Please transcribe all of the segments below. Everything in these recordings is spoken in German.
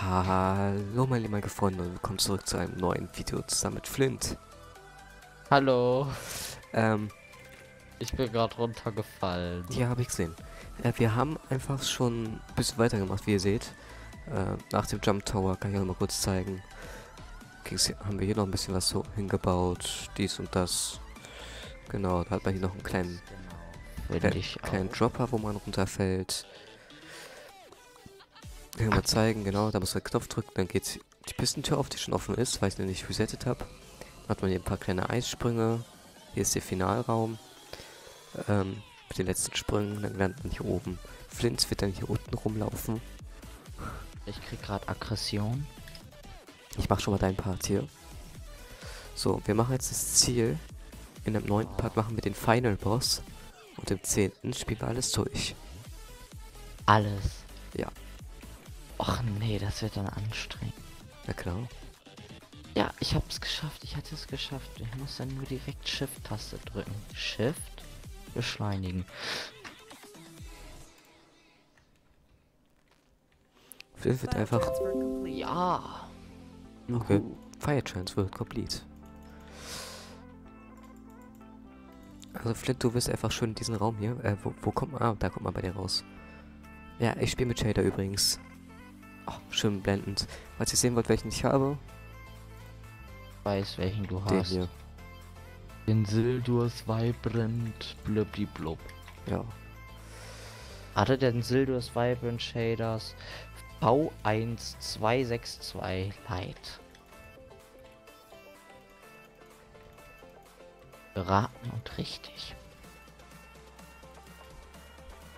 Hallo meine lieben Freunde und willkommen zurück zu einem neuen Video zusammen mit Flint. Hallo, Ähm, ich bin gerade runtergefallen. ja, habe ich gesehen. Äh, wir haben einfach schon ein bisschen weitergemacht, wie ihr seht. Äh, nach dem Jump Tower kann ich euch mal kurz zeigen. Hier, haben wir hier noch ein bisschen was so hingebaut, dies und das. Genau, da hat man hier noch einen kleinen, Will kleinen, kleinen auch. Dropper, wo man runterfällt. Kann mal zeigen, genau, da muss man Knopf drücken, dann geht die Pistentür auf, die schon offen ist, weil ich sie nicht resettet habe. Dann hat man hier ein paar kleine Eissprünge. Hier ist der Finalraum. Ähm, mit den letzten Sprüngen, dann landet man hier oben. Flint wird dann hier unten rumlaufen. Ich krieg gerade Aggression. Ich mache schon mal deinen Part hier. So, wir machen jetzt das Ziel. In dem neunten Part machen wir den Final Boss. Und im zehnten spielen wir alles durch. Alles. Ja. Och nee, das wird dann anstrengend. Na klar. Ja, ich hab's geschafft. Ich hatte es geschafft. Ich muss dann nur direkt Shift-Taste drücken. Shift. Beschleunigen. Flint wird einfach... Ja. Okay. Fire Transfer complete. Also Flint, du wirst einfach schön in diesen Raum hier. Äh, wo, wo kommt man? Ah, da kommt man bei dir raus. Ja, ich spiele mit Shader übrigens. Oh, schön blendend. Falls ihr sehen wollt, welchen ich habe, Weiß, welchen du den hast. hier. Den Sildurs Vibrant blub. Ja. Hatte den Sildurs Vibrant Shaders V1262 Light. Beraten und richtig.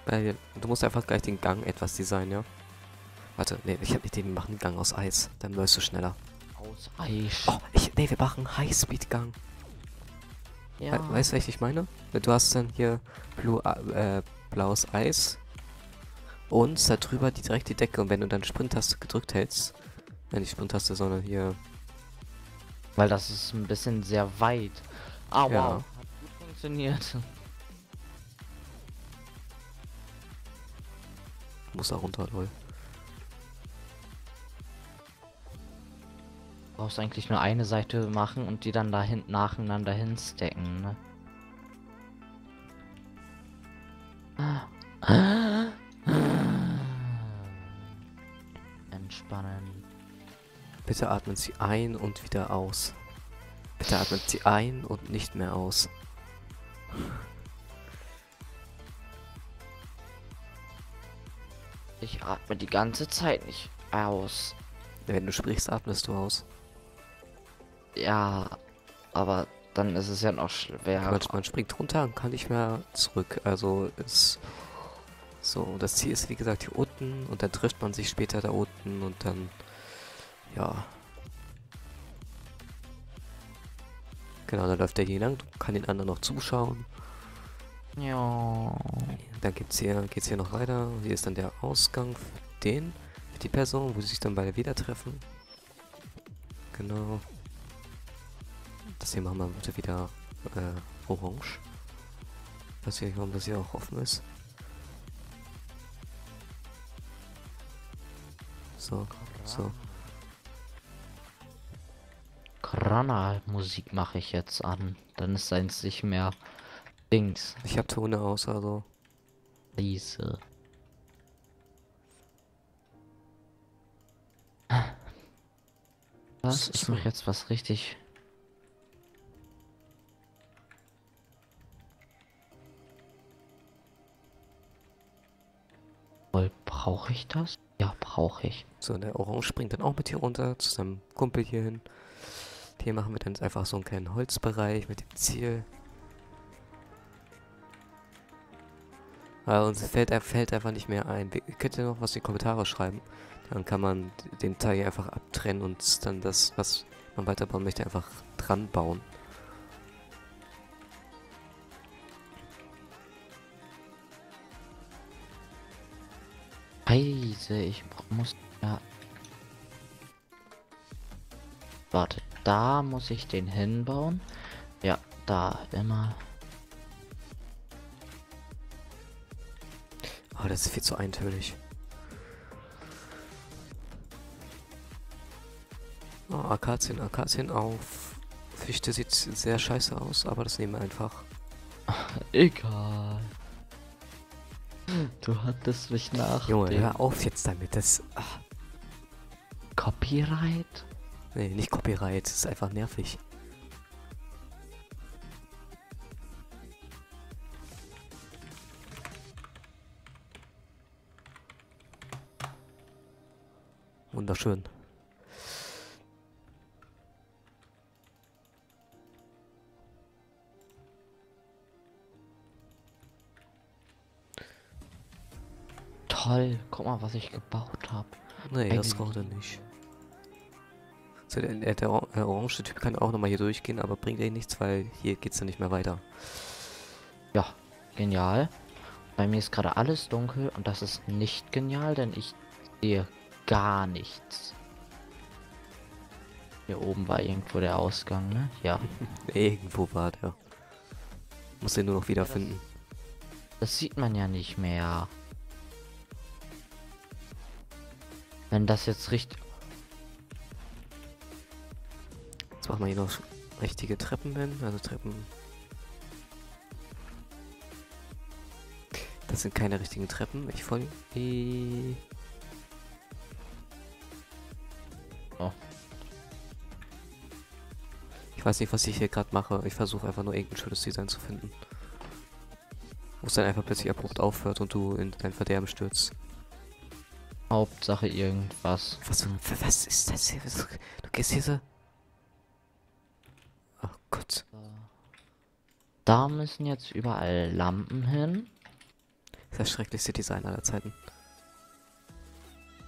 Weil du musst einfach gleich den Gang etwas designen, ja? Warte, nee, ich hab nicht den, wir machen den Gang aus Eis. Dann läufst du schneller. Aus Eis. Oh, ich, nee, wir machen Highspeed-Gang. ja. We weißt du, was ich meine? Du hast dann hier Blue, äh, blaues Eis und da drüber die direkt die Decke und wenn du dann Sprint-Taste gedrückt hältst, nein, nicht Sprint-Taste, sondern hier, Weil das ist ein bisschen sehr weit. Ah, Ja. wow. Hat gut funktioniert. muss da runter, lol. Brauchst eigentlich nur eine Seite machen und die dann dahin nacheinander hinstecken, ne? Entspannen. Bitte atmen Sie ein und wieder aus. Bitte atmen Sie ein und nicht mehr aus. Ich atme die ganze Zeit nicht aus. Wenn du sprichst, atmest du aus. Ja, aber dann ist es ja noch schwer. Man, man springt runter und kann nicht mehr zurück. Also ist so. Das Ziel ist wie gesagt hier unten und dann trifft man sich später da unten und dann ja. Genau, dann läuft der hier lang, kann den anderen noch zuschauen. Ja. Dann gibt's hier, geht's hier noch weiter. Hier ist dann der Ausgang für den, für die Person, wo sie sich dann beide wieder treffen. Genau. Das hier machen wir bitte wieder äh, orange. Weiß ich nicht, warum das hier auch offen ist. So, so. Krana-Musik mache ich jetzt an. Dann ist eins nicht mehr Dings. Ich habe Tone aus, also. Diese. Was? Ich mache jetzt was richtig. Brauche ich das? Ja, brauche ich. So, der Orange springt dann auch mit hier runter, zu seinem Kumpel hier hin. Hier machen wir dann jetzt einfach so einen kleinen Holzbereich mit dem Ziel. Aber uns fällt, fällt einfach nicht mehr ein. Wir- Könnt ihr noch was in die Kommentare schreiben? Dann kann man den Teil hier einfach abtrennen und dann das, was man weiterbauen möchte, einfach dran bauen. Scheiße, ich muss ja. Warte, da muss ich den hinbauen. Ja, da immer. Oh, das ist viel zu eintönig. Oh, Akazien, Akazien auf. Fichte sieht sehr scheiße aus, aber das nehmen wir einfach. Egal. Du hattest mich nach. Junge, hör auf jetzt damit. Das. Ach, Copyright? nee, nicht Copyright. Das ist einfach nervig. Wunderschön. Toll. Guck mal, was ich gebaut habe. Nee, das braucht er nicht. So, der, der, der or- orange Typ kann auch nochmal hier durchgehen, aber bringt eh nichts, weil hier geht's dann nicht mehr weiter. Ja, genial. Bei mir ist gerade alles dunkel und das ist nicht genial, denn ich sehe gar nichts. Hier oben war irgendwo der Ausgang, ne? Ja. Irgendwo war der. Muss den nur noch wiederfinden. Das sieht man ja nicht mehr. Wenn das jetzt richtig... Jetzt machen wir hier noch richtige Treppen hin, also Treppen. Das sind keine richtigen Treppen. Ich folge. Oh. Ich weiß nicht, was ich hier gerade mache. Ich versuche einfach nur irgendein schönes Design zu finden. Wo es dann einfach plötzlich abrupt aufhört und du in dein Verderben stürzt. Hauptsache irgendwas. Was, was ist das hier? Du gehst hier so. Oh Gott. Da müssen jetzt überall Lampen hin. Das ist das schrecklichste Design aller Zeiten.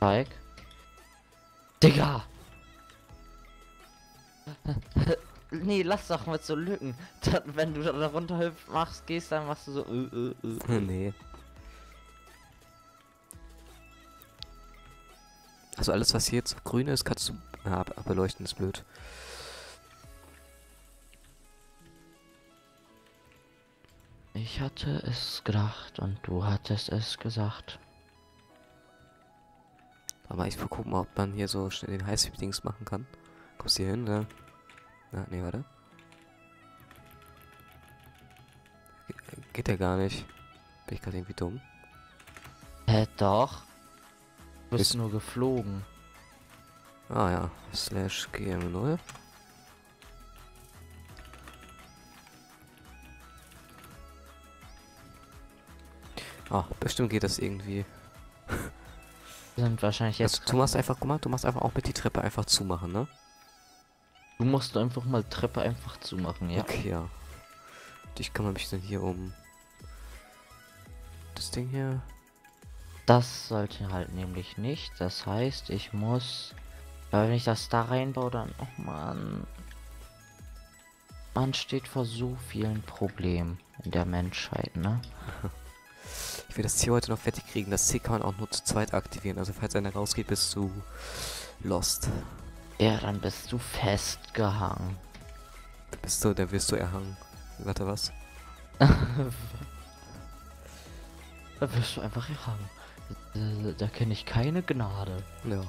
Zeig. Digga! nee, lass doch mal so Lücken. Dann, wenn du da runterhüpft machst, gehst, dann machst du so. Äh, äh, äh. nee. Also alles, was hier jetzt grün ist, kannst du... Ja, abbeleuchten ist blöd. Ich hatte es gedacht und du hattest es gesagt. Aber ich will gucken, ob man hier so schnell den Highspeed-Dings machen kann. Kommst du hier hin, ne? Na, nee, warte. Ge geht ja gar nicht. Bin ich gerade irgendwie dumm? Hä, doch. Du bist Ist- nur geflogen. Ah ja, slash gm0. Ah, bestimmt geht das irgendwie. Sind wahrscheinlich jetzt. Also, du machst einfach, guck mal, du machst einfach auch mit die Treppe einfach zumachen, ne? Du musst einfach mal Treppe einfach zumachen, ja. Okay, ja. Und ich kümmere mich dann hier um das Ding hier. Das sollte halt nämlich nicht. Das heißt, ich muss. Weil wenn ich das da reinbaue, dann. Oh man. Man steht vor so vielen Problemen in der Menschheit, ne? Ich will das Ziel heute noch fertig kriegen. Das Ziel kann man auch nur zu zweit aktivieren. Also falls einer rausgeht, bist du lost. Ja, dann bist du festgehangen. Da bist du, da wirst du erhangen. Warte, was? Da wirst du einfach erhangen. Da, da kenne ich keine Gnade. Ja.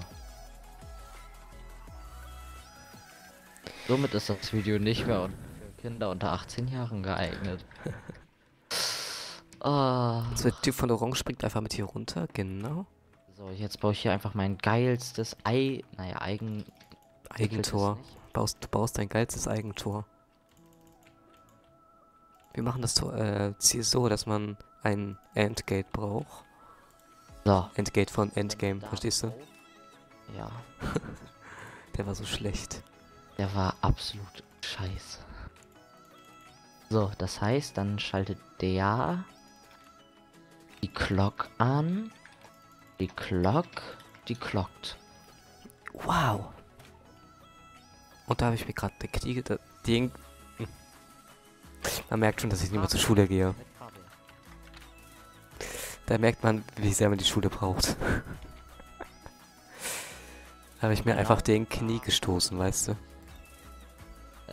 Somit ist das Video nicht mehr für Kinder unter 18 Jahren geeignet. Ah, Also der Typ von Orange springt einfach mit hier runter. Genau. so, jetzt baue ich hier einfach mein geilstes Ei. Naja, Eigen. Eigentor. Baust, du baust dein geilstes Eigentor. Wir machen das Tor, äh, Ziel so, dass man ein Endgate braucht. So. Endgate von Endgame, verstehst du? Ja, Der war so schlecht. der war absolut scheiße. So, das heißt, dann schaltet der die Glock an. Die Glock, die glockt. Wow. Und da habe ich mir gerade der Knie... Ding... Hm. Man merkt schon, dass ich nicht mehr zur Schule gehe. Da merkt man, wie sehr man die Schule braucht. da habe ich mir Ja. einfach den Knie gestoßen, weißt du?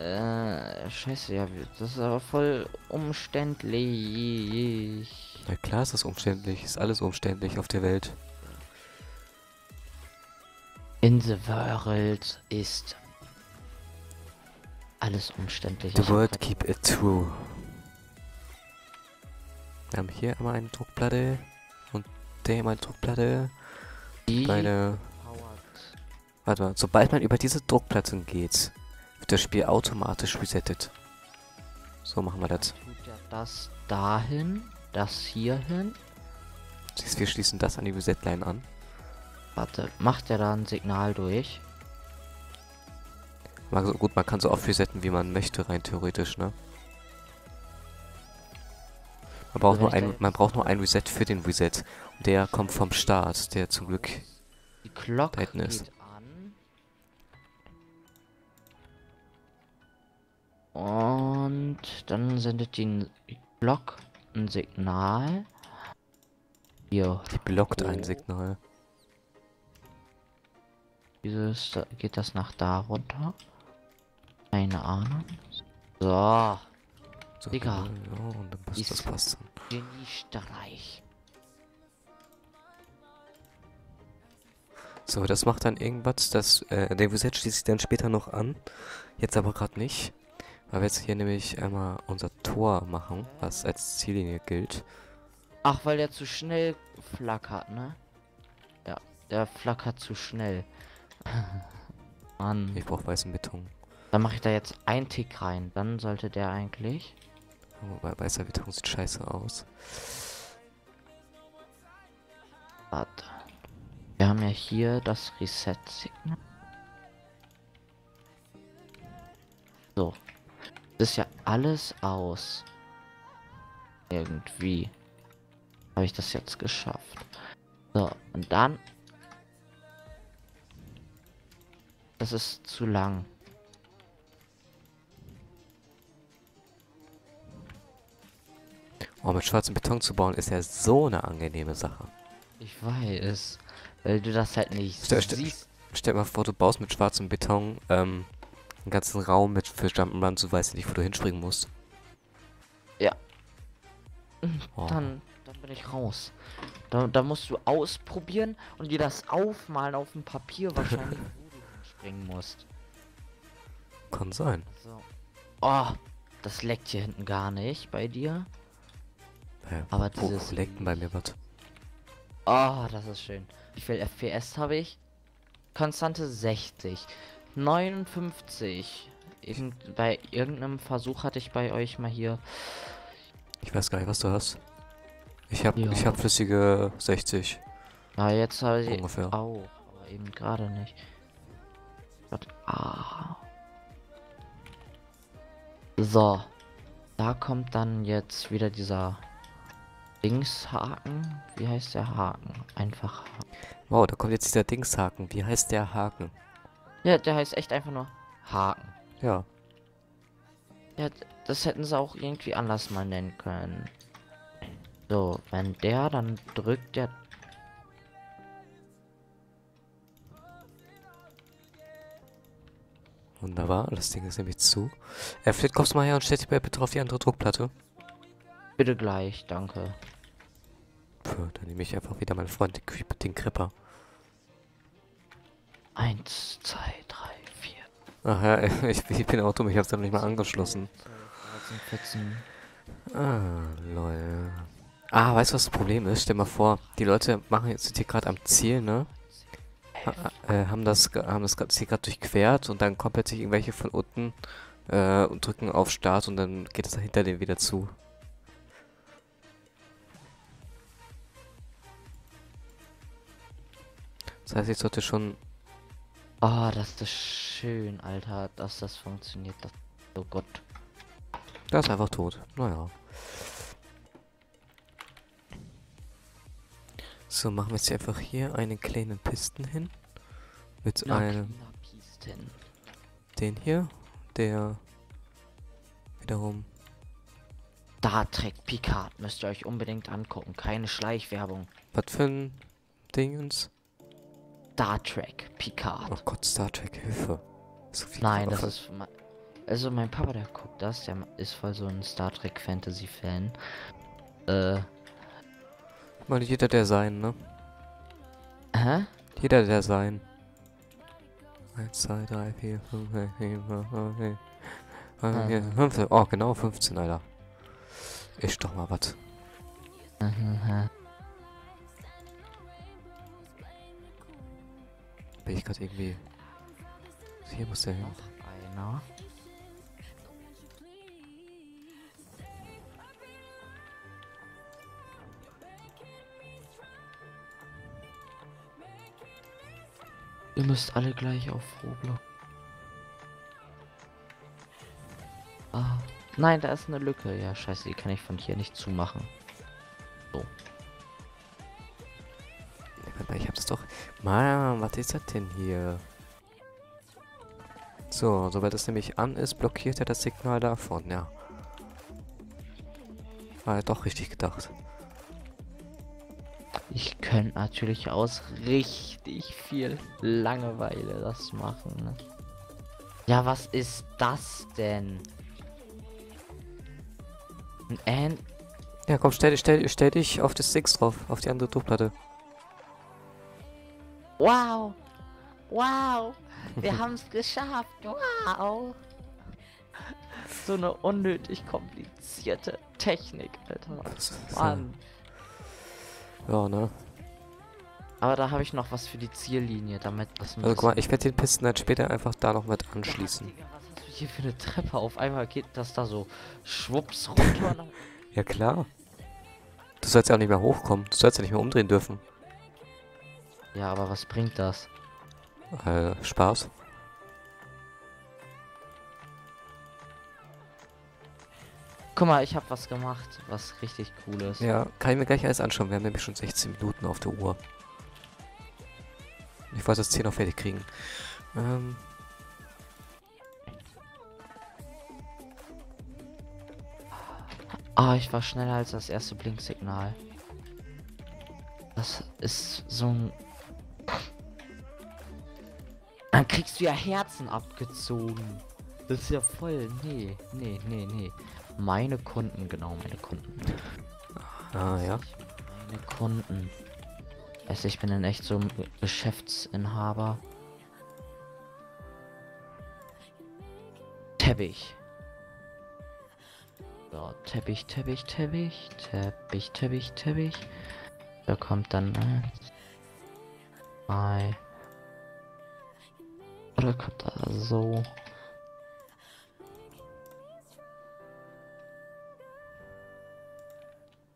Äh, scheiße, ja, das ist aber voll umständlich. Na klar ist das umständlich. Ist alles umständlich auf der Welt. In the world ist alles umständlich. The world keep it true. Wir haben hier immer eine Druckplatte und der hier mal eine Druckplatte. die powert. warte mal, sobald man über diese Druckplatten geht, wird das Spiel automatisch resettet. So machen wir das. Ja das dahin, das hier hin. Siehst, wir schließen das an die Reset-Line an. Warte, macht er da ein Signal durch? Man, so, gut, man kann so oft resetten, wie man möchte, rein theoretisch, ne? Man braucht, nur ein, man braucht nur ein Reset für den Reset. Und der kommt vom Start, der zum Glück Die Glocke geht ist. an. Und dann sendet die Glock ein Signal. Hier, die blockt ein Oh. Signal. dieses, geht das nach da runter. Keine Ahnung. So, So, Digga. Ja, und dann passt das passt dann. Geniestreich. So, das macht dann irgendwas, das, äh, der Reset schließt sich dann später noch an. Jetzt aber gerade nicht. Weil wir jetzt hier nämlich einmal unser Tor machen, was als Ziellinie gilt. Ach, weil der zu schnell flackert, ne? Ja, der flackert zu schnell. Mann. Ich brauche weißen Beton. Dann mache ich da jetzt einen Tick rein. Dann sollte der eigentlich. Wobei weißer Beton sieht scheiße aus. Warte. Wir haben ja hier das Reset-Signal. So. Das ist ja alles aus. Irgendwie. Habe ich das jetzt geschafft. So, und dann. Das ist zu lang. Oh, mit schwarzem Beton zu bauen ist ja so eine angenehme Sache. Ich weiß. Weil du das halt nicht Stell- stell- siehst. Stell dir mal vor, du baust mit schwarzem Beton ähm, einen ganzen Raum mit für Jump'n'Runs, du weißt nicht, wo du hinspringen musst. Ja. Oh. Dann, dann bin ich raus. Da, da musst du ausprobieren und dir das aufmalen auf dem Papier wahrscheinlich, wo du hinspringen musst. Kann sein. So. Oh, das leckt hier hinten gar nicht bei dir. Ja, Aber wo, dieses denn bei mir was? Oh, das ist schön. Wie viel FPS habe ich? Konstante 60. 59. Irgend, bei irgendeinem Versuch hatte ich bei euch mal hier. Ich weiß gar nicht, was du hast. Ich hab, Ja. ich hab flüssige 60 Na, jetzt habe ich ungefähr. auch. Aber eben gerade nicht. Gott, ah. So. Da kommt dann jetzt wieder dieser Dingshaken. Wie heißt der Haken? Einfach. Haken. Wow, da kommt jetzt dieser Dingshaken. Wie heißt der Haken? Ja, der heißt echt einfach nur Haken. Ja. Ja, das hätten sie auch irgendwie anders mal nennen können. So, wenn der, dann drückt der. Wunderbar, das Ding ist nämlich zu. Äh, Flit, kommst du mal her und stell dich bitte auf die andere Druckplatte. Bitte gleich, danke. Puh, dann nehme ich einfach wieder meinen Freund, den, Cripper. Eins, zwei, drei, vier. Ach ja, ich, ich bin auch dumm, ich hab's dann nicht mal angeschlossen. 13, 14. Ah, lol. Ah, weißt du, was das Problem ist? Stell mal vor, die Leute machen jetzt sind hier gerade am Ziel, ne? Ha, äh, haben das, haben das Ziel gerade durchquert und dann kommen plötzlich irgendwelche von unten äh, und drücken auf Start und dann geht es hinter denen wieder zu. Das heißt, ich sollte schon. Oh, das ist schön, Alter, dass das funktioniert. Das so gut. Der ist einfach tot. Naja. So, machen wir jetzt einfach hier einen kleinen Pisten hin. Mit Na, einem, den hier, der wiederum. Star Trek Picard müsst ihr euch unbedingt angucken. Keine Schleichwerbung. Was für ein Dingens? Star Trek Picard. Oh Gott, Star Trek, Hilfe. Viel Nein, das ist. für mein- Also mein Papa, der guckt das, der ist voll so ein Star Trek Fantasy Fan. Äh, Mal jeder der sein, ne? hä? Jeder der sein. 1, 2, 3, 4, 5, 6, 7, 8, 9, Äh, hier, 15. Oh, genau 15, Alter. Ist doch mal was. Bin ich gerade irgendwie. Hier muss der hin. Noch einer. Ihr müsst alle gleich auf Roblox. Ah. Nein, da ist eine Lücke. Ja, scheiße, die kann ich von hier nicht zumachen. Nee, ich hab's doch. Mann, was ist das denn hier? So, sobald es nämlich an ist, blockiert er das Signal davon, ja. War ja doch richtig gedacht. Ich könnte natürlich aus richtig viel Langeweile das machen. Ne? Ja, was ist das denn? Ein Ant Ja, komm, stell, stell, stell dich auf das Six drauf, auf die andere Druckplatte. Wow! Wow! Wir haben es geschafft! Wow! So eine unnötig komplizierte Technik, Alter. Mann. Ja, ne? Aber da habe ich noch was für die Ziellinie, damit das Also guck mal, ich werde den Pisten dann später einfach da noch mit anschließen. Digga, was hast du hier für eine Treppe? Auf einmal geht das da so schwupps runter. Ja, klar. Du sollst ja auch nicht mehr hochkommen. Du sollst ja nicht mehr umdrehen dürfen. Ja, aber was bringt das? Äh, Spaß. Guck mal, ich habe was gemacht, was richtig cool ist. Ja, kann ich mir gleich alles anschauen. Wir haben nämlich schon 16 Minuten auf der Uhr. Ich wollte das 10 noch fertig kriegen. Ähm, Ah, ich war schneller als das erste Blinksignal. Das ist so ein. Dann kriegst du ja Herzen abgezogen. Das ist ja voll. Nee, nee, nee, nee. Meine Kunden, genau, meine Kunden. ah, ja. Meine Kunden. Du, ich bin dann echt so ein Geschäftsinhaber. Teppich. So, Teppich, Teppich, Teppich, Teppich, Teppich, Teppich. Da kommt dann eins, zwei. Oder kommt da so.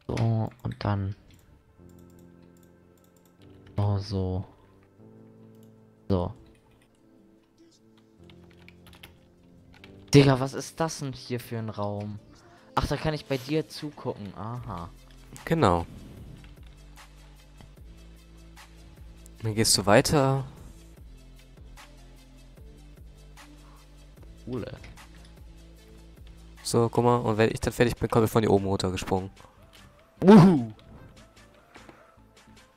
So, und dann. Oh, so. So. Digga, was ist das denn hier für ein Raum? Ach, da kann ich bei dir zugucken. Aha. Genau. Dann gehst du weiter. Cool. So, guck mal. Und wenn ich dann fertig bin, komme ich von hier oben runtergesprungen. Uhu.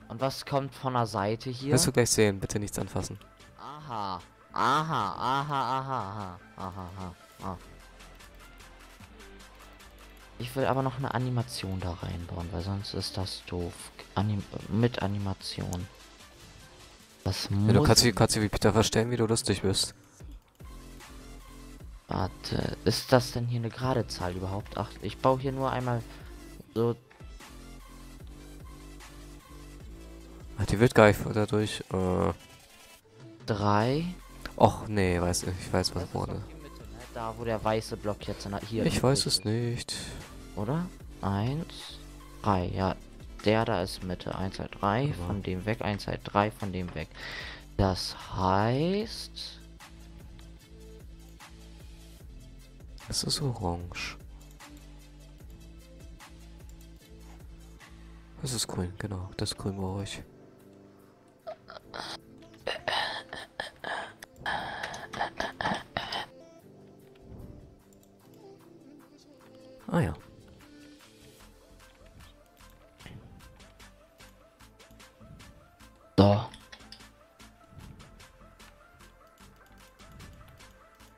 Und was kommt von der Seite hier? Wirst du gleich sehen. Bitte nichts anfassen. Aha. Aha, aha, aha, aha, aha, aha. aha. Ich will aber noch eine Animation da reinbauen, weil sonst ist das doof. Anim mit Animation. Das muss... Ja, du kannst, kannst dich wie Peter verstellen, wie du lustig bist. Warte, ist das denn hier eine gerade Zahl überhaupt? Ach, ich baue hier nur einmal so... Ach, die wird gar nicht dadurch. Äh. Drei. Och, nee, weiß ich. Ich weiß, was ist Mitte, ne? Da, wo der weiße Block jetzt hier... Ich weiß Mitte es ist. nicht. Oder? Eins, drei, ja. Der da ist Mitte. Eins, zwei, drei, Ja. von dem weg. Eins, zwei, drei, von dem weg. Das heißt... Es ist orange. Das ist grün, genau. Das ist grün brauche ich. Ah ja. So.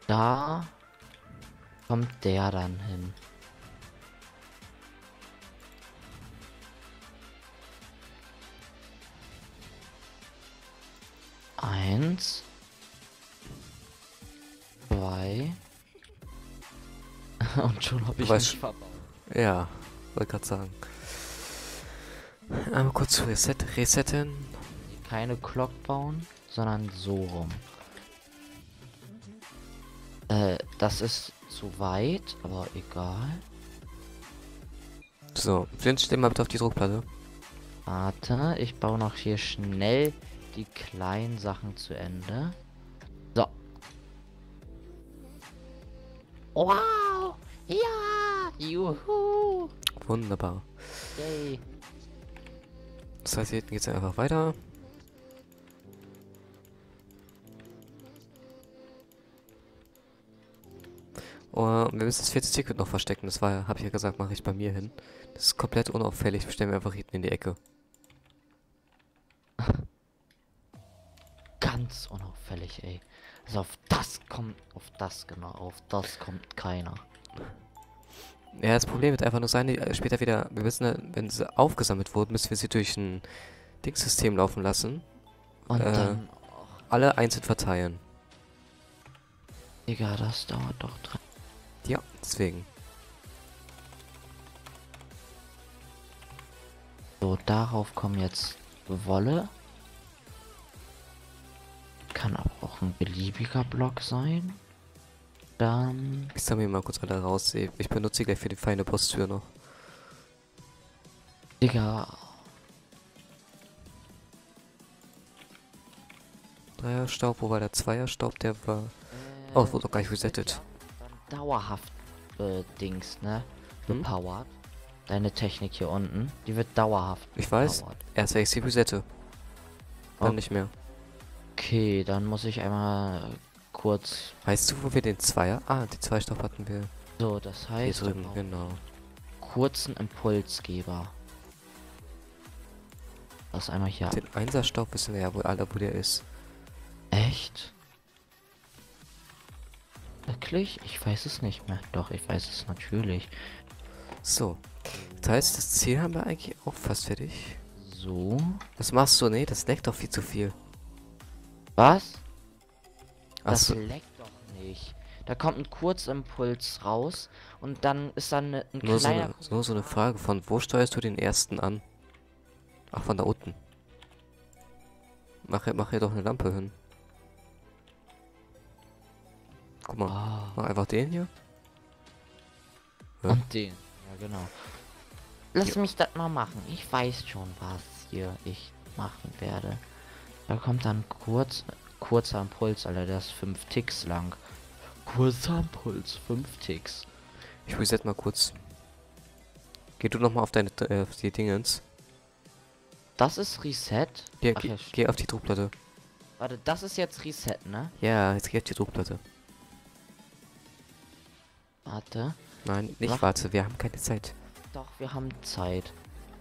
Da kommt der dann hin. Eins. Zwei. Und schon habe ich Weißt- verbaut. Ja, wollte gerade sagen. Einmal kurz reset resetten. Keine Glock bauen, sondern so rum. Äh, das ist zu weit, aber egal. So, Flint, steh mal bitte auf die Druckplatte. Warte, ich baue noch hier schnell die kleinen Sachen zu Ende. So. Wow! Ja! Juhu! Wunderbar. Yay! Das heißt, hier geht's einfach weiter. Oh, wir müssen das vierte Ticket noch verstecken. Das war, habe ich ja gesagt, mache ich bei mir hin. Das ist komplett unauffällig. Wir stellen wir einfach hinten in die Ecke. Ganz unauffällig, ey. Also auf das kommt, auf das genau, auf das kommt keiner. Ja, das Problem wird einfach nur sein, die, äh, später wieder, wir müssen, äh, wenn sie aufgesammelt wurden, müssen wir sie durch ein Dingssystem laufen lassen. Und Äh. dann, Alle einzeln verteilen. Digga, das dauert doch drei. Ja, deswegen. So, darauf kommen jetzt Wolle. Kann aber auch ein beliebiger Block sein. Dann. Ich sammle mal kurz alle raus. Ich benutze sie gleich für die feine Posttür noch. Digga. Dreierstaub, wo war der Zweierstaub? Der war... Oh, es wurde doch gar nicht resettet. Dauerhaft äh, Dings, ne? Hm? Bepowert. Deine Technik hier unten, die wird dauerhaft. Ich weiß. bepowert. Erst wenn ich sie resette. Dann Oh. nicht mehr. Okay, dann muss ich einmal kurz. Weißt du, wo wir den Zweier... Ah, den Zweierstaub hatten wir So, das hier heißt, wir drüben. Genau. kurzen Impulsgeber. Das einmal hier. Den Einserstaub wissen wir ja wohl alle, wo der ist. Echt? Wirklich? Ich weiß es nicht mehr. Doch, ich weiß es natürlich. So. Das heißt, das Ziel haben wir eigentlich auch fast fertig. So. Was machst du? Nee, das leckt doch viel zu viel. Was? Das Achso. leckt doch nicht. Da kommt ein Kurzimpuls raus und dann ist dann ne- ein Nur so, kleiner. eine, nur so eine Frage von, wo steuerst du den ersten an? Ach, von da unten. Mach, mach hier doch eine Lampe hin. Guck mal, Ah, mach einfach den hier. Ja. und den. Ja, genau. Lass mich das mal machen. Ich weiß schon, was hier ich machen werde. Da kommt dann kurz, kurzer Impuls, Alter, der ist 5 Ticks lang. Kurzer Impuls, 5 Ticks. Ich reset mal kurz. Geh du noch mal auf deine äh, auf die Dingens. Das ist Reset. Geh, Ach geh, ja, geh auf die Druckplatte. Warte, das ist jetzt Reset, ne? Ja, jetzt geh auf die Druckplatte. Warte. Nein, nicht Mach- warte, wir haben keine Zeit. Doch, wir haben Zeit.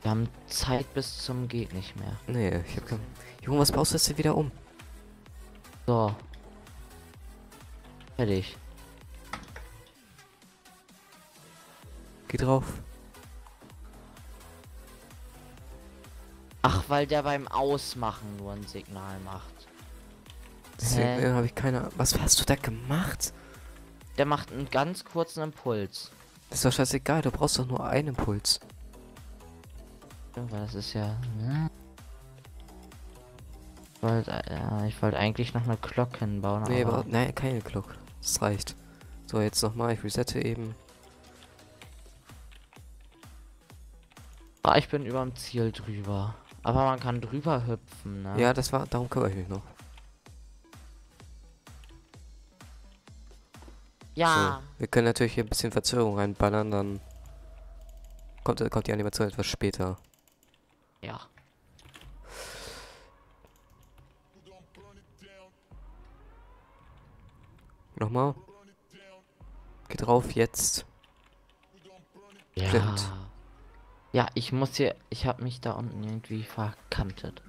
Wir haben Zeit bis zum geht nicht mehr. Nee, ich hab kein... Junge, was baust du jetzt wieder um? So. Fertig. Geh drauf. Ach, weil der beim Ausmachen nur ein Signal macht. Deswegen habe ich keine... Was hast du da gemacht? Der macht einen ganz kurzen Impuls. Das ist doch scheißegal, du brauchst doch nur einen Impuls. Weil das ist ja. Ne? Ich wollte äh, wollt eigentlich noch eine Glocke hinbauen, Nee, aber. nein, keine Glock. Das reicht. So, jetzt nochmal, ich resette eben. Ah, ich bin über dem Ziel drüber. Aber man kann drüber hüpfen, ne? Ja, das war, darum kümmere ich mich noch. Ja. So, wir können natürlich hier ein bisschen Verzögerung reinballern, dann kommt, kommt die Animation etwas später. Ja. Nochmal. Geh drauf, jetzt. Ja. Stimmt. Ja, ich muss hier. Ich habe mich da unten irgendwie verkantet.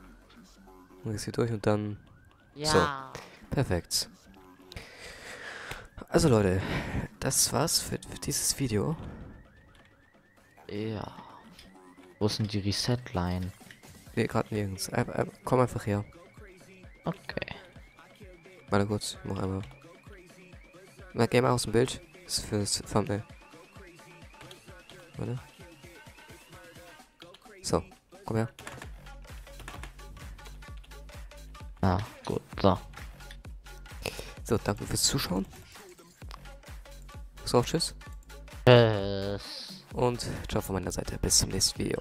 Und jetzt hier durch und dann. Ja. Perfekt. Also Leute, das war's für, für dieses Video. Ja. Wo ist denn die Reset-Line? Nee, gerade nirgends. Ein, ein, komm einfach her. Okay. Warte kurz, noch einmal. Na, geh mal aus dem Bild. Das ist fürs Thumbnail. Warte. So, komm her. Ja, gut, so. So, danke fürs Zuschauen. So, tschüss. Tschüss. Und ciao von meiner Seite. Bis zum nächsten Video.